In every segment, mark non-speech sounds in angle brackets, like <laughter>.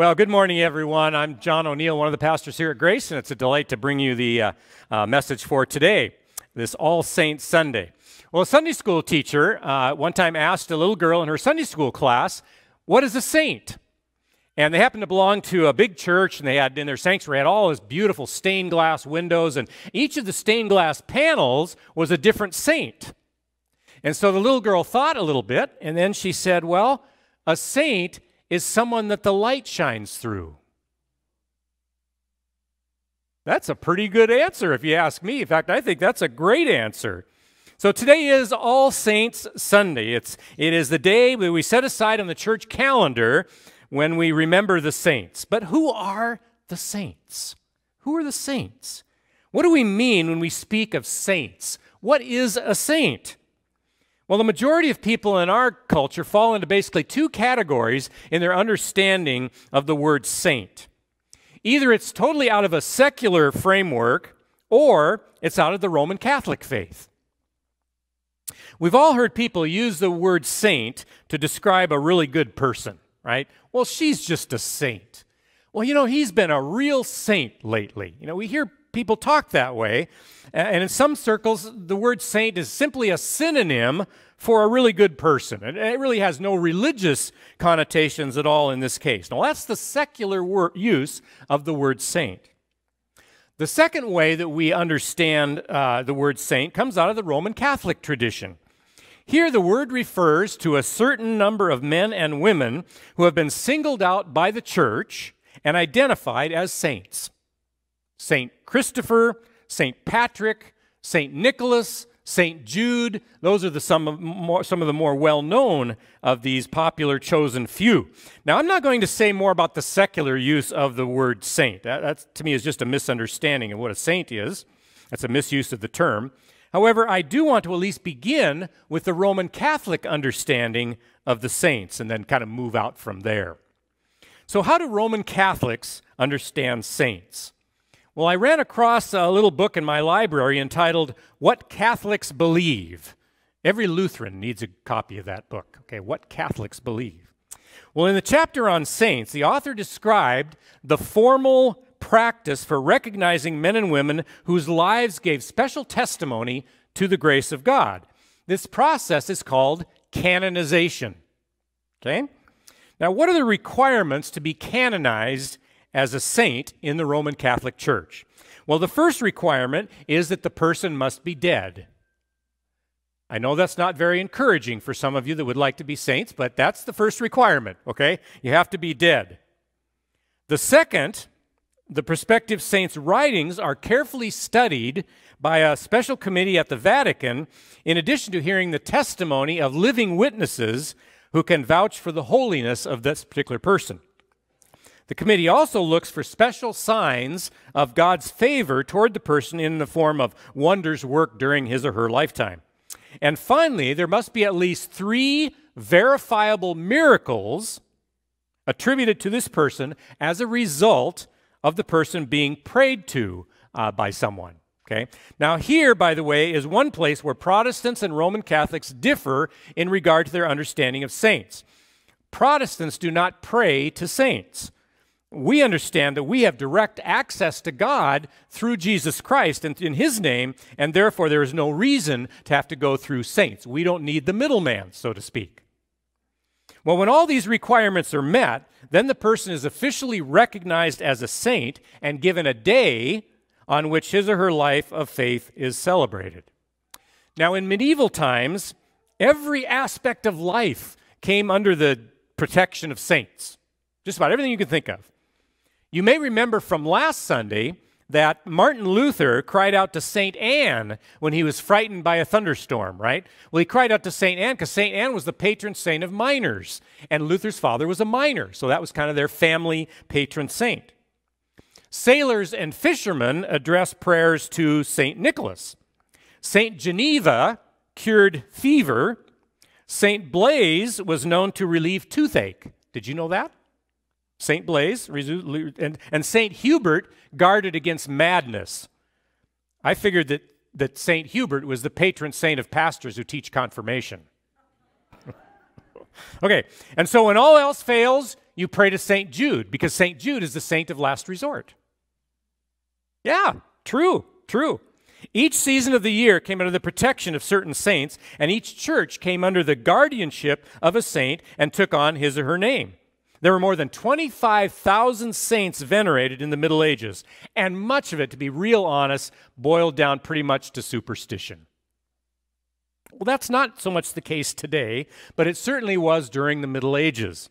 Well, good morning, everyone. I'm John O'Neal, one of the pastors here at Grace, and it's a delight to bring you the uh, uh, message for today, this All Saints Sunday. Well, a Sunday school teacher uh, one time asked a little girl in her Sunday school class, What is a saint? And they happened to belong to a big church, and they had in their sanctuary had all this beautiful stained glass windows, and each of the stained glass panels was a different saint. And so the little girl thought a little bit, and then she said, Well, a saint is someone that the light shines through. That's a pretty good answer, if you ask me. In fact, I think that's a great answer. So today is All Saints Sunday. It's, it is the day that we set aside on the church calendar when we remember the saints. But who are the saints? Who are the saints? What do we mean when we speak of saints? What is a saint? Well, the majority of people in our culture fall into basically two categories in their understanding of the word saint. Either it's totally out of a secular framework or it's out of the Roman Catholic faith. We've all heard people use the word saint to describe a really good person, right? Well, she's just a saint. Well, you know, he's been a real saint lately. You know, we hear people talk that way. And in some circles, the word saint is simply a synonym for a really good person. And It really has no religious connotations at all in this case. Now, that's the secular use of the word saint. The second way that we understand uh, the word saint comes out of the Roman Catholic tradition. Here, the word refers to a certain number of men and women who have been singled out by the church and identified as saints. St. Christopher, St. Patrick, St. Nicholas, St. Jude, those are the, some, of, more, some of the more well known of these popular chosen few. Now, I'm not going to say more about the secular use of the word saint. That, that, to me, is just a misunderstanding of what a saint is. That's a misuse of the term. However, I do want to at least begin with the Roman Catholic understanding of the saints and then kind of move out from there. So, how do Roman Catholics understand saints? Well, I ran across a little book in my library entitled What Catholics Believe. Every Lutheran needs a copy of that book. Okay, What Catholics Believe. Well, in the chapter on saints, the author described the formal practice for recognizing men and women whose lives gave special testimony to the grace of God. This process is called canonization. Okay? Now, what are the requirements to be canonized as a saint in the Roman Catholic Church? Well, the first requirement is that the person must be dead. I know that's not very encouraging for some of you that would like to be saints, but that's the first requirement, okay? You have to be dead. The second, the prospective saint's writings are carefully studied by a special committee at the Vatican, in addition to hearing the testimony of living witnesses who can vouch for the holiness of this particular person. The committee also looks for special signs of God's favor toward the person in the form of wonders worked during his or her lifetime. And finally, there must be at least three verifiable miracles attributed to this person as a result of the person being prayed to uh, by someone. Okay? Now, here, by the way, is one place where Protestants and Roman Catholics differ in regard to their understanding of saints. Protestants do not pray to saints we understand that we have direct access to God through Jesus Christ and in His name, and therefore there is no reason to have to go through saints. We don't need the middleman, so to speak. Well, when all these requirements are met, then the person is officially recognized as a saint and given a day on which his or her life of faith is celebrated. Now, in medieval times, every aspect of life came under the protection of saints. Just about everything you can think of. You may remember from last Sunday that Martin Luther cried out to St. Anne when he was frightened by a thunderstorm, right? Well, he cried out to St. Anne because St. Anne was the patron saint of miners, and Luther's father was a miner, so that was kind of their family patron saint. Sailors and fishermen addressed prayers to St. Nicholas. St. Geneva cured fever. St. Blaise was known to relieve toothache. Did you know that? St. Blaise and, and St. Hubert guarded against madness. I figured that, that St. Hubert was the patron saint of pastors who teach confirmation. <laughs> okay, and so when all else fails, you pray to St. Jude because St. Jude is the saint of last resort. Yeah, true, true. Each season of the year came under the protection of certain saints, and each church came under the guardianship of a saint and took on his or her name. There were more than 25,000 saints venerated in the Middle Ages, and much of it, to be real honest, boiled down pretty much to superstition. Well, that's not so much the case today, but it certainly was during the Middle Ages.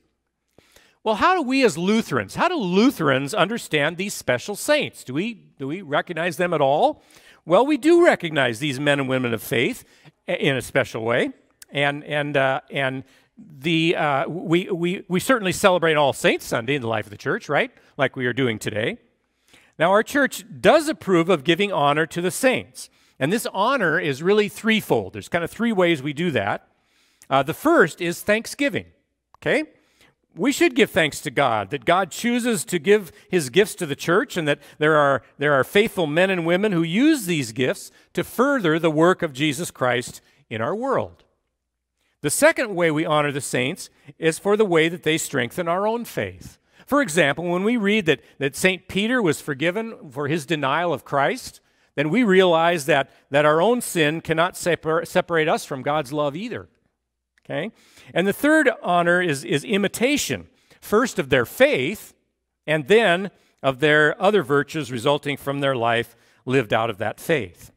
Well, how do we as Lutherans, how do Lutherans understand these special saints? Do we, do we recognize them at all? Well, we do recognize these men and women of faith in a special way. And, and, uh, and the, uh, we, we, we certainly celebrate All Saints Sunday in the life of the church, right? Like we are doing today. Now, our church does approve of giving honor to the saints. And this honor is really threefold. There's kind of three ways we do that. Uh, the first is thanksgiving, okay? we should give thanks to God that God chooses to give his gifts to the church and that there are, there are faithful men and women who use these gifts to further the work of Jesus Christ in our world. The second way we honor the saints is for the way that they strengthen our own faith. For example, when we read that, that St. Peter was forgiven for his denial of Christ, then we realize that, that our own sin cannot separ- separate us from God's love either. Okay? And the third honor is, is imitation, first of their faith, and then of their other virtues resulting from their life lived out of that faith.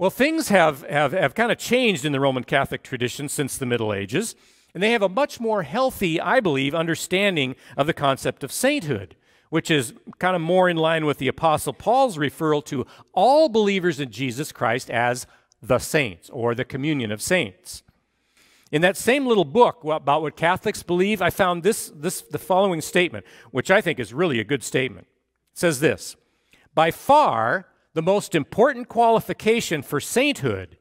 Well, things have, have, have kind of changed in the Roman Catholic tradition since the Middle Ages, and they have a much more healthy, I believe, understanding of the concept of sainthood, which is kind of more in line with the Apostle Paul's referral to all believers in Jesus Christ as the saints or the communion of saints. In that same little book about what Catholics believe, I found this, this, the following statement, which I think is really a good statement. It says this By far, the most important qualification for sainthood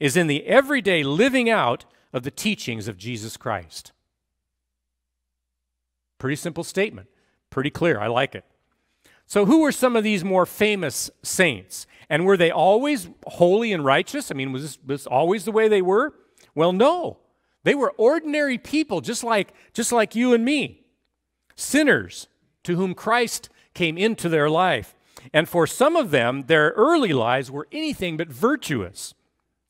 is in the everyday living out of the teachings of Jesus Christ. Pretty simple statement, pretty clear. I like it. So, who were some of these more famous saints? And were they always holy and righteous? I mean, was this, was this always the way they were? Well, no. They were ordinary people, just like, just like you and me, sinners to whom Christ came into their life. And for some of them, their early lives were anything but virtuous.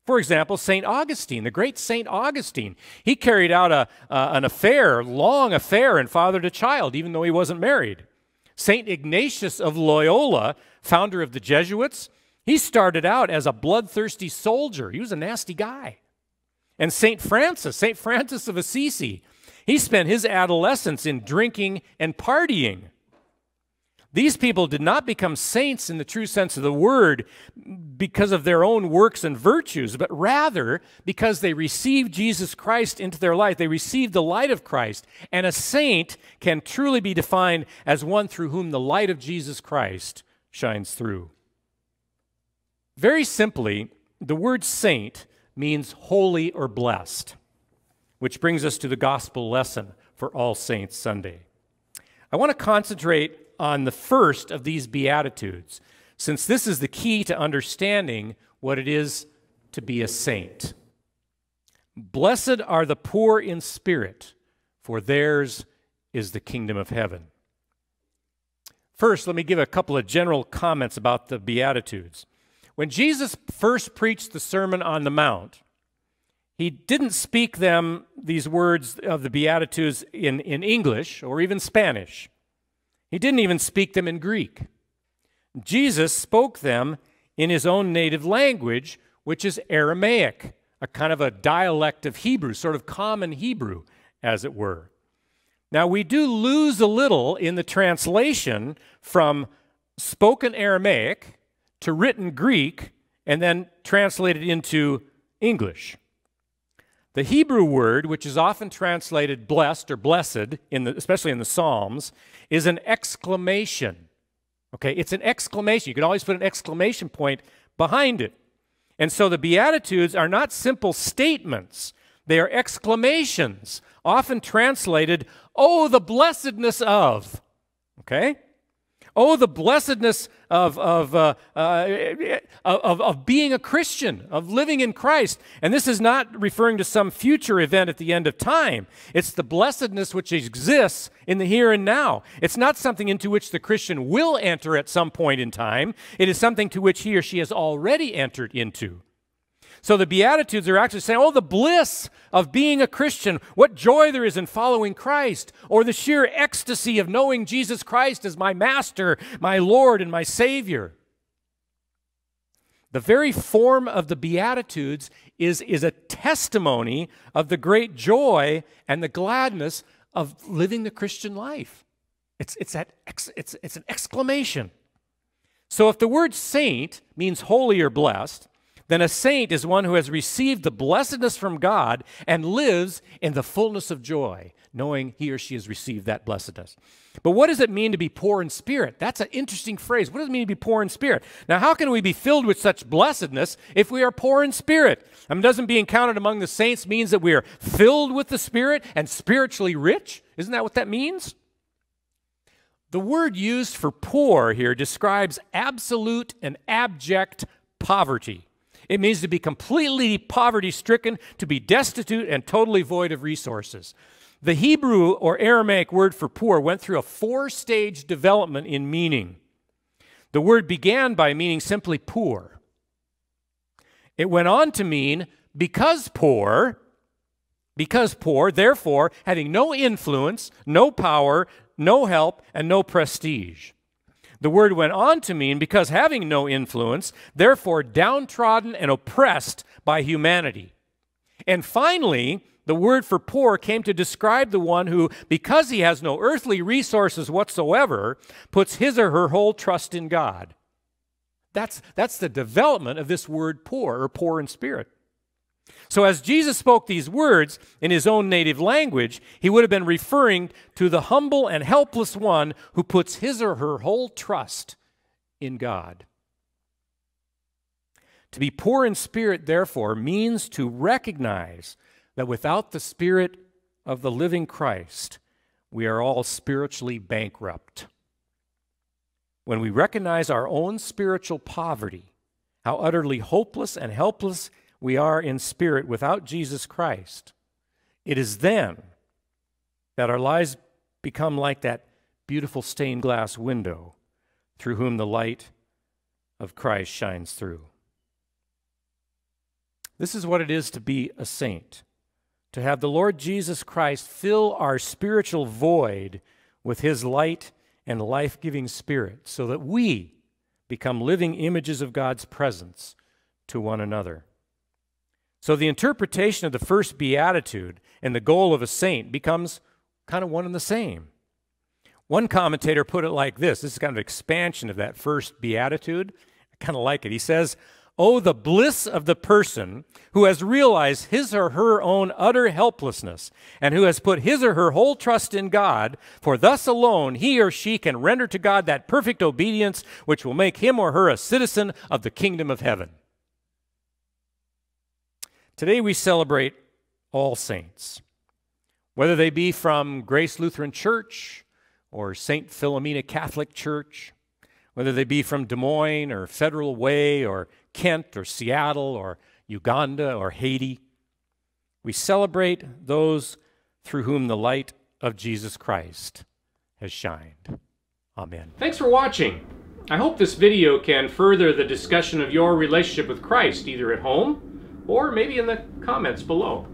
For example, St. Augustine, the great St. Augustine, he carried out a, uh, an affair, long affair, and fathered a child, even though he wasn't married. St. Ignatius of Loyola, founder of the Jesuits, he started out as a bloodthirsty soldier. He was a nasty guy. And St. Francis, St. Francis of Assisi, he spent his adolescence in drinking and partying. These people did not become saints in the true sense of the word because of their own works and virtues, but rather because they received Jesus Christ into their life. They received the light of Christ. And a saint can truly be defined as one through whom the light of Jesus Christ shines through. Very simply, the word saint means holy or blessed, which brings us to the gospel lesson for All Saints Sunday. I want to concentrate on the first of these Beatitudes, since this is the key to understanding what it is to be a saint. Blessed are the poor in spirit, for theirs is the kingdom of heaven. First, let me give a couple of general comments about the Beatitudes. When Jesus first preached the Sermon on the Mount, he didn't speak them, these words of the Beatitudes, in, in English or even Spanish. He didn't even speak them in Greek. Jesus spoke them in his own native language, which is Aramaic, a kind of a dialect of Hebrew, sort of common Hebrew, as it were. Now, we do lose a little in the translation from spoken Aramaic to written Greek and then translated into English. The Hebrew word, which is often translated blessed or blessed, in the, especially in the Psalms, is an exclamation. Okay, it's an exclamation. You can always put an exclamation point behind it. And so the Beatitudes are not simple statements, they are exclamations, often translated, Oh, the blessedness of. Okay? Oh, the blessedness of, of, uh, uh, of, of being a Christian, of living in Christ. And this is not referring to some future event at the end of time. It's the blessedness which exists in the here and now. It's not something into which the Christian will enter at some point in time, it is something to which he or she has already entered into. So the Beatitudes are actually saying, oh, the bliss of being a Christian, what joy there is in following Christ, or the sheer ecstasy of knowing Jesus Christ as my Master, my Lord, and my Savior. The very form of the Beatitudes is, is a testimony of the great joy and the gladness of living the Christian life. It's, it's, that it's, it's an exclamation. So if the word saint means holy or blessed, then a saint is one who has received the blessedness from God and lives in the fullness of joy, knowing he or she has received that blessedness. But what does it mean to be poor in spirit? That's an interesting phrase. What does it mean to be poor in spirit? Now, how can we be filled with such blessedness if we are poor in spirit? I mean, doesn't being counted among the saints means that we are filled with the Spirit and spiritually rich? Isn't that what that means? The word used for poor here describes absolute and abject poverty. It means to be completely poverty stricken, to be destitute and totally void of resources. The Hebrew or Aramaic word for poor went through a four stage development in meaning. The word began by meaning simply poor. It went on to mean because poor, because poor, therefore having no influence, no power, no help, and no prestige. The word went on to mean because having no influence, therefore downtrodden and oppressed by humanity. And finally, the word for poor came to describe the one who, because he has no earthly resources whatsoever, puts his or her whole trust in God. That's, that's the development of this word poor or poor in spirit. So, as Jesus spoke these words in his own native language, he would have been referring to the humble and helpless one who puts his or her whole trust in God. To be poor in spirit, therefore, means to recognize that without the Spirit of the living Christ, we are all spiritually bankrupt. When we recognize our own spiritual poverty, how utterly hopeless and helpless we are in spirit without Jesus Christ, it is then that our lives become like that beautiful stained glass window through whom the light of Christ shines through. This is what it is to be a saint, to have the Lord Jesus Christ fill our spiritual void with his light and life giving spirit so that we become living images of God's presence to one another. So the interpretation of the first beatitude and the goal of a saint becomes kind of one and the same. One commentator put it like this this is kind of an expansion of that first beatitude. I kind of like it. He says, Oh, the bliss of the person who has realized his or her own utter helplessness and who has put his or her whole trust in God, for thus alone he or she can render to God that perfect obedience which will make him or her a citizen of the kingdom of heaven. Today we celebrate all saints, whether they be from Grace Lutheran Church or St. Philomena Catholic Church, whether they be from Des Moines or Federal Way or Kent or Seattle or Uganda or Haiti. We celebrate those through whom the light of Jesus Christ has shined. Amen. Thanks for watching. I hope this video can further the discussion of your relationship with Christ, either at home or maybe in the comments below.